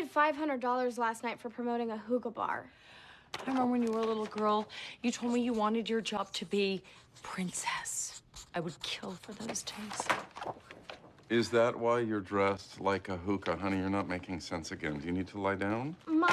made $500 last night for promoting a hookah bar. I remember when you were a little girl, you told me you wanted your job to be princess. I would kill for those days. Is that why you're dressed like a hookah? Honey, you're not making sense again. Do you need to lie down? Mom.